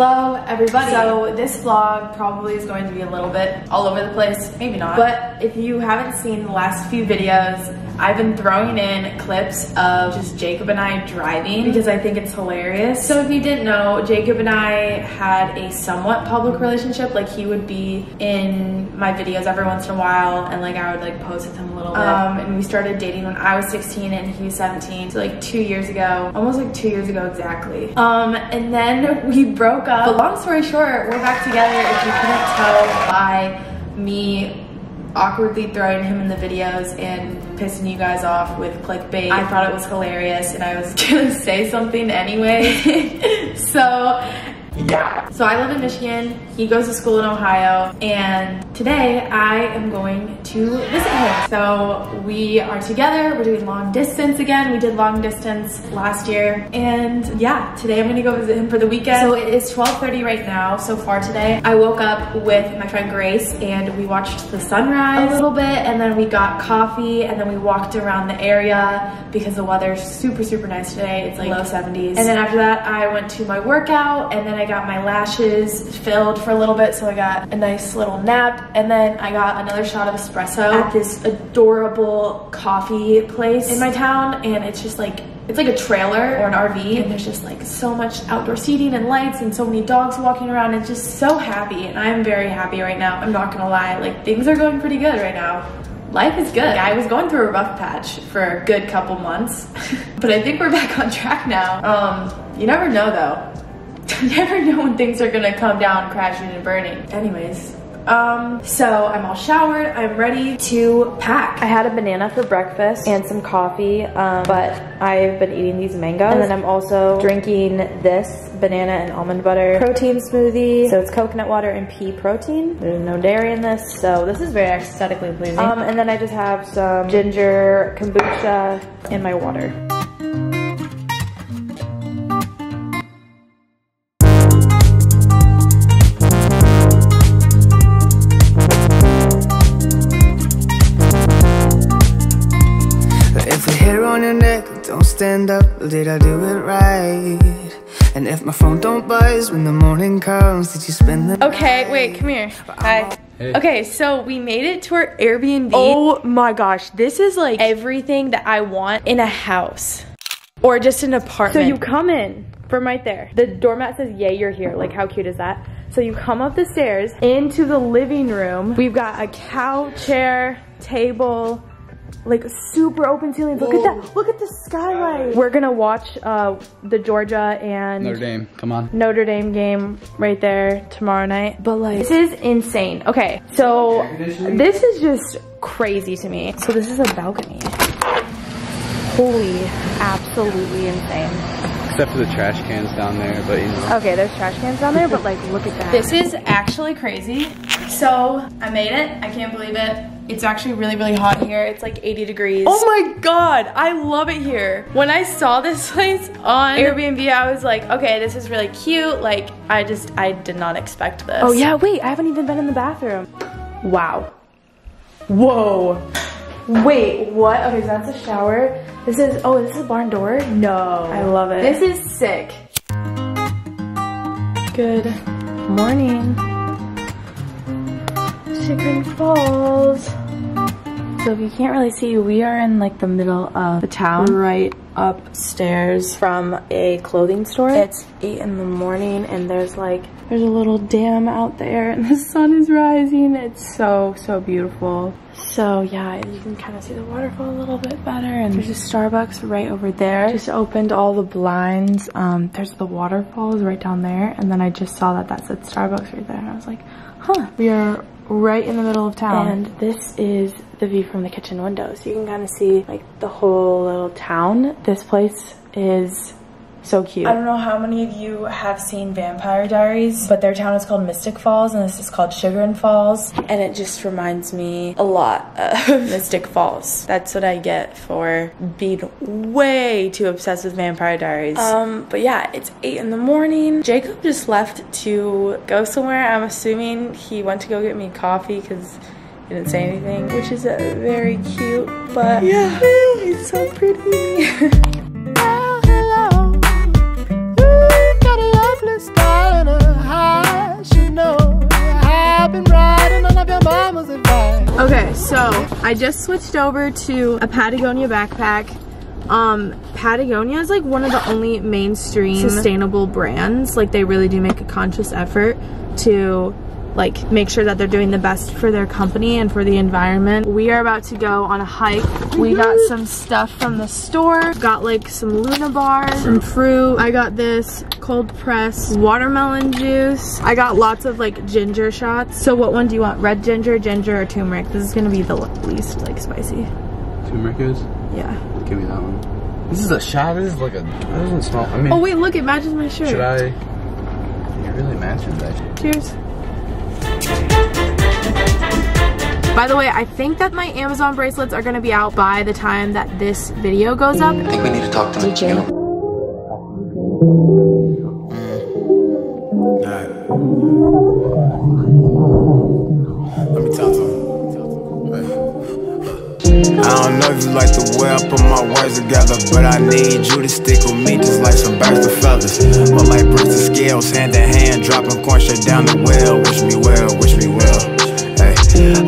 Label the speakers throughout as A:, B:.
A: Hello, everybody. So this vlog probably is going to be a little bit all over the place, maybe not. But if you haven't seen the last few videos, I've been throwing in clips of just Jacob and I driving because I think it's hilarious. So if you didn't know, Jacob and I had a somewhat public relationship. Like he would be in my videos every once in a while and like I would like post with him a little bit. Um, and we started dating when I was 16 and he was 17. So like two years ago, almost like two years ago exactly. Um, and then we broke up. But long story short, we're back together if you couldn't tell by me awkwardly throwing him in the videos and pissing you guys off with clickbait. I thought it was hilarious and I was gonna say something anyway. so yeah. So I live in Michigan, he goes to school in Ohio, and today I am going to visit him. So we are together, we're doing long distance again. We did long distance last year, and yeah, today I'm gonna go visit him for the weekend. So it is 12.30 right now, so far today. I woke up with my friend Grace, and we watched the sunrise a little bit, and then we got coffee, and then we walked around the area because the weather's super, super nice today. It's like low 70s. And then after that, I went to my workout, and then I got my lashes filled for a little bit, so I got a nice little nap. And then I got another shot of espresso at this adorable coffee place in my town. And it's just like, it's like a trailer or an RV and there's just like so much outdoor seating and lights and so many dogs walking around. It's just so happy and I'm very happy right now. I'm not gonna lie, like things are going pretty good right now. Life is good. I was going through a rough patch for a good couple months, but I think we're back on track now. Um, you never know though. you never know when things are gonna come down crashing and burning. Anyways, um, so I'm all showered, I'm ready to pack. I had a banana for breakfast and some coffee, um, but I've been eating these mangoes. And then I'm also drinking this banana and almond butter protein smoothie. So it's coconut water and pea protein. There's no dairy in this, so this is very aesthetically pleasing. Um, and then I just have some ginger kombucha in my water.
B: Stand up, did I do it right? And if my phone don't buzz when the morning comes, did you spend the
A: Okay, night? wait, come here. Hi. Hey. Okay, so we made it to our Airbnb. Oh my gosh, this is like everything that I want in a house or just an apartment. So you come in from right there. The doormat says, yay, you're here. Like, how cute is that? So you come up the stairs into the living room. We've got a couch, chair, table, like super open ceilings. Look Whoa. at that. Look at the skylight. We're gonna watch uh, the Georgia and
C: Notre Dame. Come on.
A: Notre Dame game right there tomorrow night. But like, this is insane. Okay, so this is just crazy to me. So this is a balcony. Holy, absolutely insane.
C: Except for the trash cans down there, but you know.
A: Okay, there's trash cans down there, but like, look at that. This is actually crazy. So I made it. I can't believe it. It's actually really, really hot here. It's like 80 degrees. Oh my God, I love it here. When I saw this place on Airbnb, I was like, okay, this is really cute. Like, I just, I did not expect this. Oh yeah, wait, I haven't even been in the bathroom. Wow. Whoa. Wait, what? Okay, so that's a shower. This is, oh, this is a barn door? No. I love it. This is sick. Good morning. Chagrin Falls. So if you can't really see, we are in like the middle of the town, right upstairs from a clothing store. It's eight in the morning and there's like, there's a little dam out there and the sun is rising. It's so, so beautiful. So yeah, you can kind of see the waterfall a little bit better and there's a Starbucks right over there. Just opened all the blinds. Um, there's the waterfalls right down there and then I just saw that that said Starbucks right there and I was like, huh, we are right in the middle of town. And this is the view from the kitchen window. So you can kind of see like the whole little town. This place is so cute. I don't know how many of you have seen Vampire Diaries, but their town is called Mystic Falls and this is called Chagrin Falls. And it just reminds me a lot of Mystic Falls. That's what I get for being way too obsessed with Vampire Diaries. Um, but yeah, it's 8 in the morning. Jacob just left to go somewhere. I'm assuming he went to go get me coffee because he didn't say anything, which is uh, very cute. But yeah, he's so pretty.
D: I just switched over to a Patagonia backpack. Um, Patagonia is like one of the only mainstream sustainable brands. Like they really do make a conscious effort to like make sure that they're doing the best for their company and for the environment. We are about to go on a hike. We got some stuff from the store. Got like some Luna bars, some fruit. I got this cold press watermelon juice. I got lots of like ginger shots. So what one do you want? Red ginger, ginger, or turmeric? This is gonna be the least like spicy.
C: Turmeric is?
D: Yeah.
C: Give me that one. This is a shot. This is like a. That doesn't smell. I mean,
D: Oh wait, look, it matches my shirt.
C: should I? It really matches that.
D: Cheers. By the way, I think that my Amazon bracelets are gonna be out by the time that this video goes up.
E: I think we need to talk to DJ.
F: Let me talk to him. I don't know if you like the way I put my words together, but I need you to stick with me just like some birds of feathers. But like bricks and scales, hand in hand, dropping coin straight down the well. Wish me well, wish me well.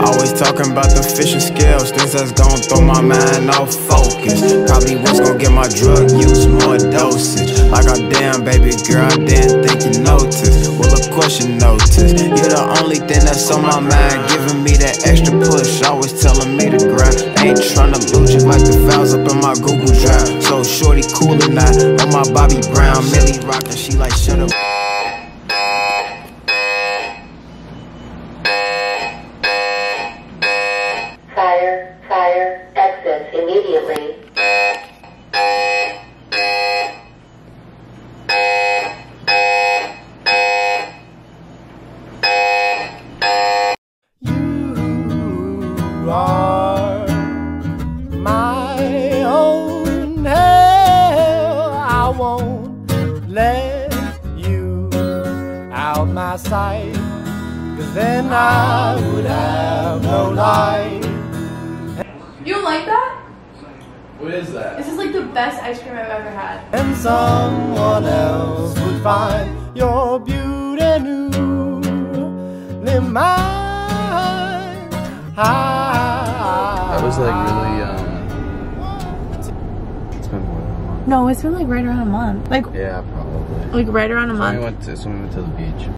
F: Always talking about the fish and scales, things that's gon' throw my mind off focus. Probably what's gon' get my drug use more dosage. Like I'm damn, baby girl, I didn't think you noticed. Well, of course you noticed. You're the only thing that's on my mind, giving me that extra push. Always telling me to grind. Ain't tryna lose you like the files up in my Google Drive. So shorty coolin' now on my Bobby Brown, Millie rockin'. She like shut up.
G: Fire, exit immediately.
F: You are my own hell. I won't let you out my sight. Cause then I would have no life.
D: You don't like that?
C: What is that?
D: This is like the best ice cream I've ever had.
F: And someone else would find your beauty new. Live mine.
C: That was like really um. It's been more than a month.
D: No, it's been like right around a month. Like
C: Yeah, probably.
D: like right around a
C: So we
D: month.
C: went to so we went to the beach.